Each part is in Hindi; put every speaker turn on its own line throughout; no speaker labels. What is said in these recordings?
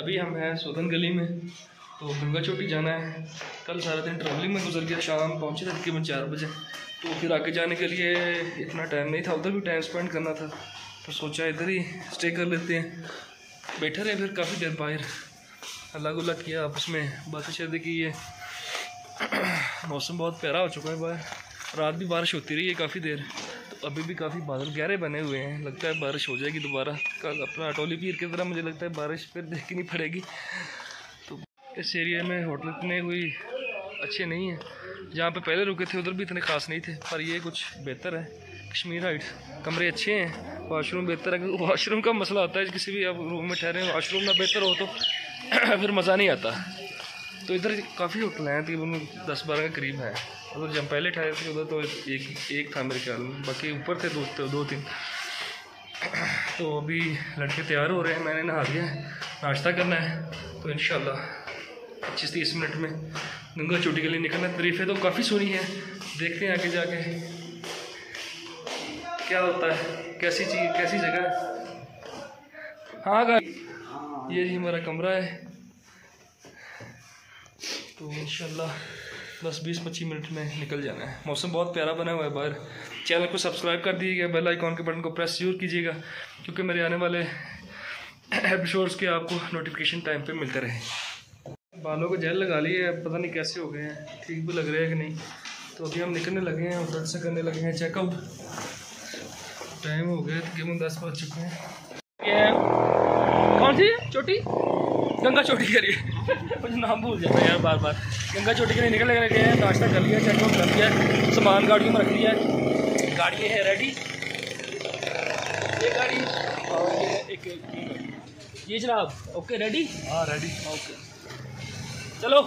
अभी हम हैं सोदन गली में तो गंगा चोटी जाना है। कल सारा दिन ट्रैवलिंग में गुजर गया, शाम पहुँचे थे तकरीबन चार बजे। तो फिर आगे जाने के लिए इतना टाइम नहीं था, उधर भी टाइम स्पेंड करना था। तो सोचा इधर ही स्टे कर लेते हैं। बैठे रहे फिर काफ़ी देर बाहर। अल्लाह गुल्ला किया, आपस में बातें शादी की है मौसम बहुत प्यारा हो चुका है बाहर। रात भी बारिश होती रही है काफ़ी देर। अभी भी काफ़ी बादल गहरे बने हुए हैं। लगता है बारिश हो जाएगी दोबारा। कल अपना अटोली पीर की तरह मुझे लगता है बारिश फिर देखनी पड़ेगी। तो इस एरिया में होटल इतने कोई अच्छे नहीं हैं। जहाँ पे पहले रुके थे, उधर भी इतने ख़ास नहीं थे। पर ये कुछ बेहतर है। कश्मीर हाइट्स, कमरे अच्छे हैं। वाशरूम बेहतर है। वाशरूम का मसला होता है, किसी भी आप रूम में ठहरे वाशरूम ना बेहतर हो तो फिर मज़ा नहीं आता। तो इधर काफ़ी होटल हैं, तकरीबन दस बारह के करीब हैं। उधर जब पहले ठहरे थे, उधर तो एक एक था मेरे ख्याल में, बाकी ऊपर थे दो तो दो तीन। तो अभी लड़के तैयार हो रहे हैं, मैंने नहा दिया है, नाश्ता करना है तो इन पच्चीस तीस मिनट में गंगा चोटी के लिए निकलना है। तरीफे तो काफ़ी सुनी है, देखते हैं आगे जाके क्या होता है, कैसी चीज़, कैसी जगह है। हाँ गा ये जी हमारा कमरा है। तो इंशाल्लाह बस 20-25 मिनट में निकल जाना है। मौसम बहुत प्यारा बना हुआ है बाहर। चैनल को सब्सक्राइब कर दीजिएगा बेल आइकॉन के बटन को प्रेस ज़रूर कीजिएगा, क्योंकि मेरे आने वाले एपिसोड्स के आपको नोटिफिकेशन टाइम पे मिलते रहे। बालों को जेल लगा ली है पता नहीं कैसे हो गए हैं। ठीक भी लग रहे हैं कि नहीं? तो अभी हम निकलने लगे हैं होटल से करने लगे हैं चेकआउट टाइम हो गया, तकरीबन दस बज चुके हैं। कौन सी? चोटी? गंगा चोटी करिए। मुझे नाम भूल जाता है यार बार बार गंगा चोटी के लिए निकल लगे हैं नाश्ता कर लिया चेकआउट कर लिया सामान गाड़ियों में रख लिया है। गाड़ी है रेडी ये गाड़ी और ये एक ये जनाब ओके रेडी
हाँ रेडी
ओके चलो।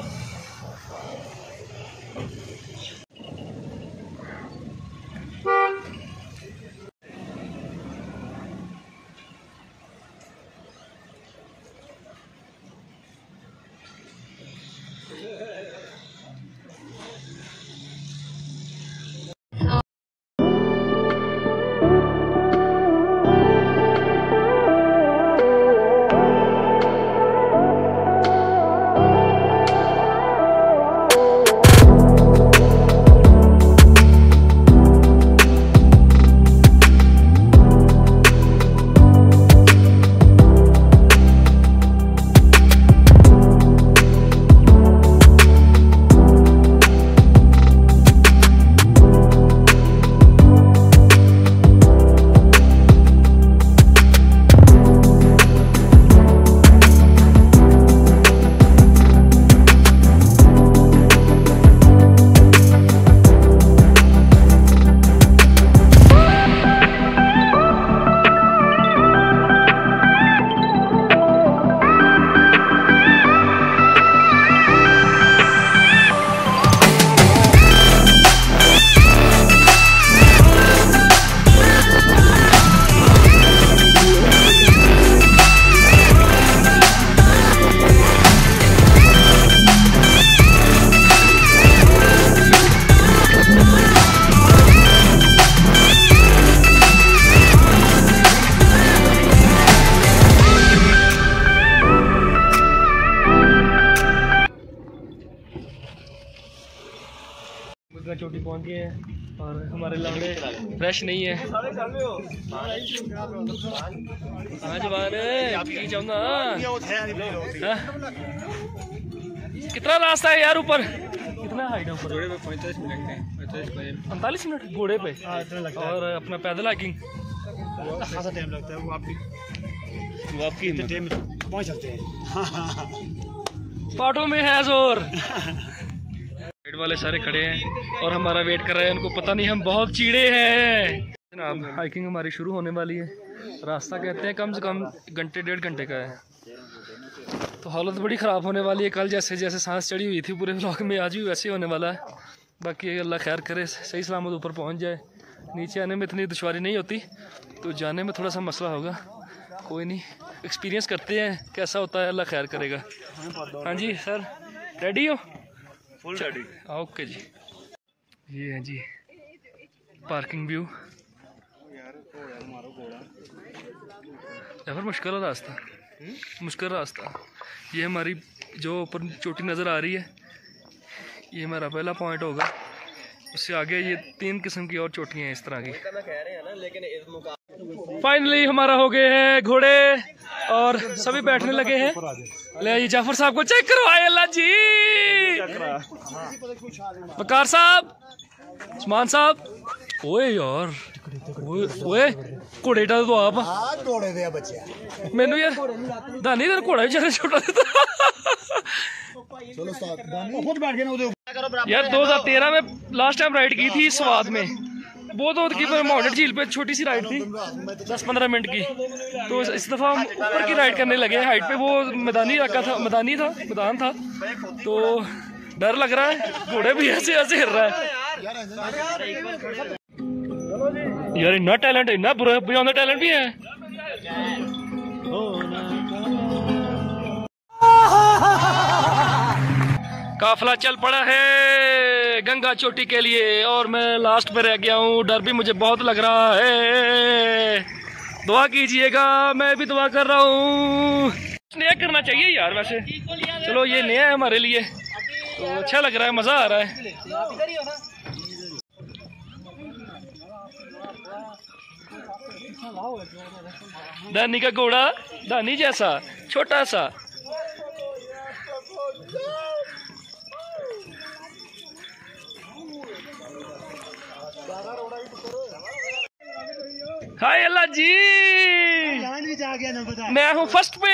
पहुँच गए हैं और हमारे लौंडे फ्रेश नहीं है। हाँ? जवान की चाहूँगा हाँ? कितना रास्ता है यार ऊपर? कितना हाइट है ऊपर?
पैंतालीस मिनट हैं
पैंतालीस पैंतालीस मिनट घोड़े पे?
हाँ इतना लगता
और अपना पैदल हाइकिंग?
है खासा टाइम लगता है वो आप भी
वो आपकी
टाइम में पहुँच जाते हैं।
पाटों में है ज़ोर। वेट वाले सारे खड़े हैं और हमारा वेट कर रहे हैं। उनको पता नहीं हम बहुत चीड़े हैं। हाइकिंग हमारी शुरू होने वाली है। रास्ता कहते हैं कम से कम घंटे, डेढ़ घंटे का है। तो हालत बड़ी ख़राब होने वाली है। कल जैसे जैसे सांस चढ़ी हुई थी पूरे ब्लॉक में, आज भी वैसे ही होने वाला है। बाकी अल्लाह खैर करे, सही सलामत ऊपर पहुँच जाए। नीचे आने में इतनी दुशारी नहीं होती तो जाने में थोड़ा सा मसला होगा। कोई नहीं एक्सपीरियंस करते हैं, कैसा होता है, अल्लाह खैर करेगा। हाँ जी, सर रेडी हो?
फुल रेडी
ओके जी। ये है जी पार्किंग व्यू या फिर मुश्किल रास्ता। मुश्किल रास्ता। ये हमारी जो ऊपर चोटी नज़र आ रही है ये हमारा पहला पॉइंट होगा। उससे आगे ये तीन किस्म की और चोटियाँ हैं इस तरह की। फाइनली हमारा हो गए हैं घोड़े और सभी बैठने लगे हैं। ले जाफ़र साहब को चेक करवाए अल्लाह जी। बकार साहब उस्मान साहब ओए यार ओए ओए घोड़े ਦਾ तो आप
ਆ ਘੋੜੇ ਦੇ ਬੱਚੇ
ਮੈਨੂੰ ਯਾਰ ਦਾਨੀ ਦਾ ਘੋੜਾ ਵਿਚਾਰਾ ਛੋਟਾ ਦਿੱਤਾ
ਚਲੋ ਉਸਤਾਦ ਦਾਨੀ
खुद बैठ गए ना उधर
यार 2013 में लास्ट टाइम राइड की थी स्वाद में बहुत बहुत की माउंटेड झील पे छोटी सी राइड थी दस पंद्रह मिनट की तो इस दफ़ा हम ऊपर की राइड करने लगे हाइट पे वो मैदानी इलाका था मैदानी था मैदान था तो डर लग रहा है। घोड़े भी ऐसे ऐसे हिल रहा है। यार, इतना टैलेंट इतना बुरा बियॉन्ड टैलेंट भी है। काफला चल पड़ा है गंगा चोटी के लिए, और मैं लास्ट पे रह गया हूँ। डर भी मुझे बहुत लग रहा है। दुआ कीजिएगा, मैं भी दुआ कर रहा हूँ। नया करना चाहिए यार वैसे। चलो, ये नया है हमारे लिए। तो अच्छा लग रहा है मज़ा आ रहा है। दानी का घोड़ा दानी जैसा छोटा सा। हाय अल्लाह जी। मैं हूँ फ़र्स्ट पे।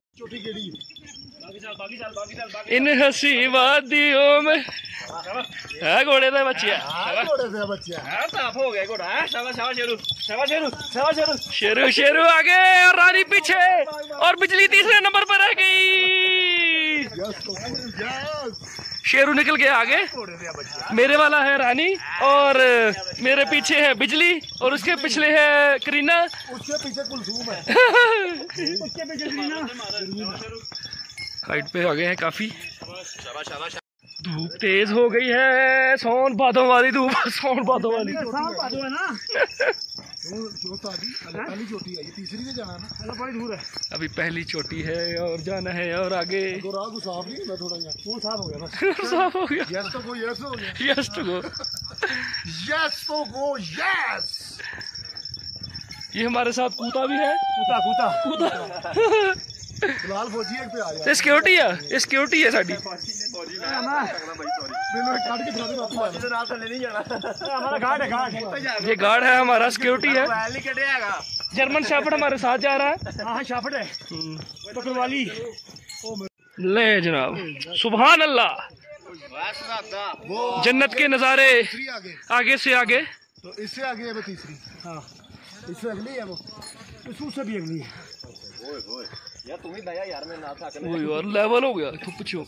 इन हसी वादियों में। है घोड़े
का बच्चिया? घोड़े है
हाँ, हो गया घोड़ा। हाँ, है शेरू। शेरू शाबाश शेरू।
शेरू शेरू आगे और रानी पीछे। और बिजली तीसरे नंबर पर रह गई। शेरू निकल गया आगे। मेरे वाला है रानी और मेरे पीछे है बिजली और उसके पिछले है करीना।
उसके पीछे कुलसूम है।
उसके पीछे ना
हाइट पे आ गए हैं काफ़ी। धूप तेज हो गई है सोन बादों वाली धूप सोन बादों वाली।
हाँ?
अभी पहली चोटी है और जाना है और आगे।
साफ़
हो गया
यस तो गो यस हो
गो
यस
ये हमारे साथ कूता भी है।
कूता कूता।
कूता। लाल फौजी एक पे आ गया। सिक्योरिटी है सिक्योरिटी
है साडी। हाँ, हाँ।
ये गार्ड है हमारा सिक्योरिटी है। जर्मन शेफर्ड हमारे साथ जा रहा है।
हाँ हाँ शाफट है। बकरवाली
ले जनाब। सुबहान अल्लाह जन्नत के नज़ारे।
आगे
आगे से आगे।
तो इससे आगे है वो तीसरी।
हाँ।
इससे अगली है वो।
उससे भी अगली है।
वो यार लेवल हो गया। तो पूछो।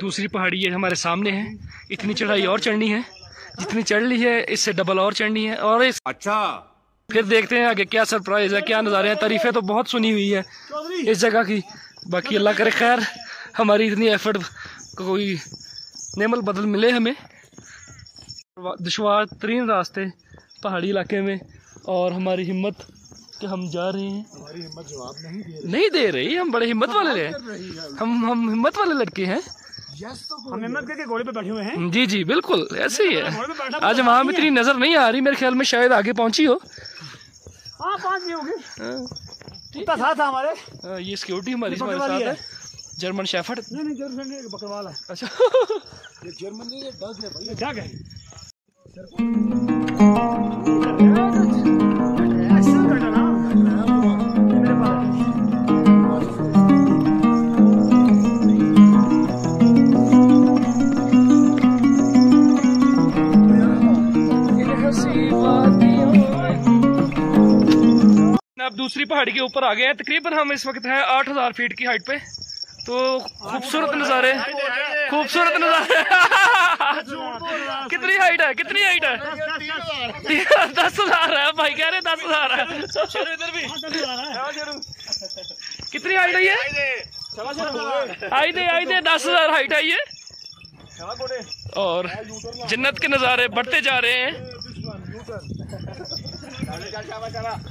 दूसरी पहाड़ी ये हमारे सामने है। इतनी चढ़ाई और चढ़नी है। जितनी चढ़ ली है इससे डबल और चढ़नी है। और इस
अच्छा।
फिर देखते हैं आगे क्या सरप्राइज़ है क्या नज़ारे हैं। तारीफें तो बहुत सुनी हुई है इस जगह की। बाकी अल्लाह करे खैर हमारी इतनी एफर्ट कोई नेमल बदल मिले हमें। दुशवार तरीन रास्ते पहाड़ी इलाके में और हमारी हिम्मत कि हम जा रहे हैं।
हमारी हिम्मत जवाब नहीं दे रही।
नहीं दे रही हम बड़े हिम्मत वाले हैं हम हम हिम्मत वाले लड़के हैं।
तो
हम हिम्मत करके घोड़े पे बैठे हुए हैं।
जी जी बिल्कुल ऐसे ही है। आज वहाँ में इतनी नज़र नहीं आ रही मेरे ख्याल में शायद आगे पहुँची हो।
हाँ होंगे।
हाँ,
साथ था हमारे।
हाँ, ये सिक्योरिटी हमारी हमारे साथ
है।
है। जर्मन शेफर्ड
नहीं नहीं ज़रूर नहीं बकरवाल है।
अच्छा।
ये जर्मन नहीं ये डग है भाई।
जग है
पहाड़ी के ऊपर आ गए हैं। तकरीबन हम इस वक्त हैं आठ हज़ार फीट की हाइट पे। तो खूबसूरत नज़ारे। खूबसूरत नज़ारे। कितनी हाइट है? कितनी हाइट है? दस हज़ार है भाई कह रहे दस हज़ार है। कितनी हाइट है ये? आई दे आई दे दस हज़ार हाइट है ये। और जन्नत के नज़ारे बढ़ते जा रहे हैं।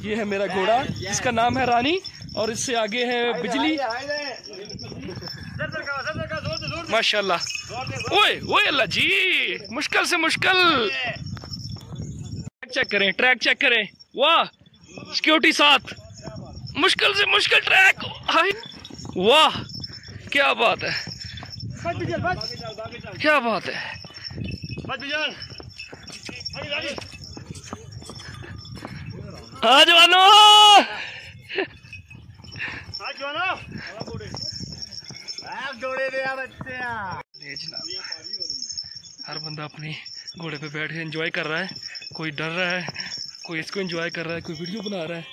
ये है मेरा घोड़ा इसका नाम है रानी, और इससे आगे है बिजली। माशाल्लाह। ओए ओए अल्लाह जी, मुश्किल से मुश्किल। ट्रैक चेक करें ट्रैक चेक करें। वाह सिक्योरिटी साथ। मुश्किल से मुश्किल ट्रैक वाह, क्या बात है। क्या बात है। हाँ जवानों! जनाब हर बंदा अपने घोड़े पे बैठ के एंजॉय कर रहा है। कोई डर रहा है कोई इसको एंजॉय कर रहा है कोई वीडियो बना रहा है।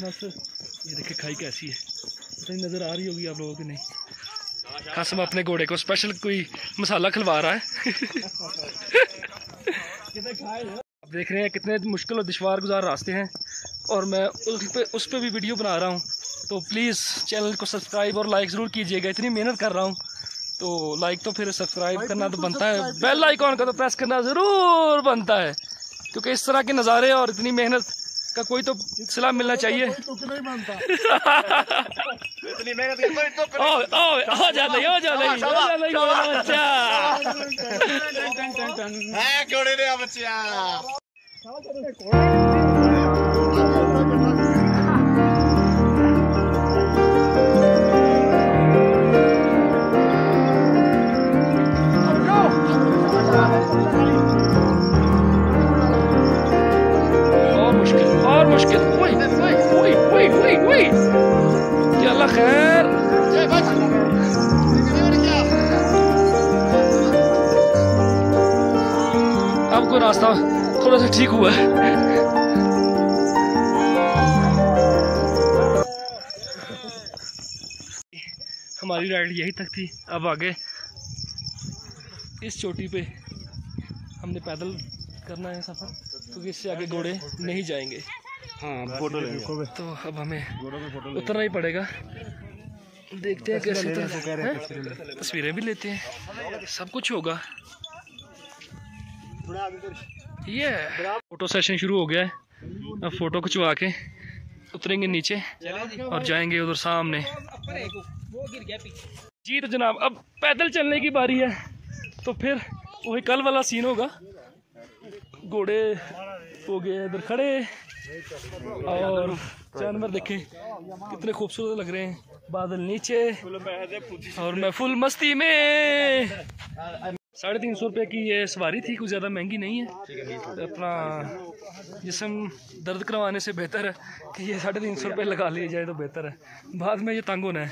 बस ये देखिए खाई कैसी है। पता नहीं नज़र आ रही होगी आप लोगों की नहीं। कसम अपने घोड़े को स्पेशल कोई मसाला खिलवा रहा है। आप देख रहे हैं कितने मुश्किल और दुशवार गुजार रास्ते हैं और मैं उस पर उस पर भी वीडियो बना रहा हूँ। तो प्लीज़ चैनल को सब्सक्राइब और लाइक ज़रूर कीजिएगा। इतनी मेहनत कर रहा हूँ। तो लाइक तो फिर सब्सक्राइब करना तो बनता है। बेल आइकॉन का तो प्रेस करना ज़रूर बनता है। क्योंकि इस तरह के नज़ारे और इतनी मेहनत का कोई तो सिला मिलना चाहिए।
तुक नहीं मानता
इतनी मेहनत की कोई तो
ओ ओ हो हो हो हो अच्छा।
है
मुश्किल। वही वही वही वही वही अल्लाह खैर अब को रास्ता थोड़ा सा ठीक हुआ हमारी राइड यही तक थी। अब आगे, इस चोटी पे हमने पैदल करना है सफ़र, क्योंकि इससे आगे घोड़े नहीं जाएँगे।
हाँ फ़ोटो लेंगे
तो अब हमें उतरना ही पड़ेगा। देखते हैं कैसे उतरना तस्वीरें भी लेते हैं। सब कुछ होगा। ये फ़ोटो सेशन शुरू हो गया है। अब फ़ोटो खिंचवा के उतरेंगे नीचे और जाएँगे उधर सामने। जी तो जनाब अब पैदल चलने की बारी है। तो फिर वही कल वाला सीन होगा। घोड़े हो गए, इधर खड़े। और जानवर देखें, कितने खूबसूरत लग रहे हैं। बादल नीचे और मैं फुल मस्ती में। साढ़े तीन सौ रुपये की ये सवारी थी, कुछ ज़्यादा महँगी नहीं है। अपना जिसम दर्द करवाने से बेहतर है कि ये साढ़े तीन सौ रुपये लगा लिए जाए तो बेहतर है। बाद में ये तंग होना है।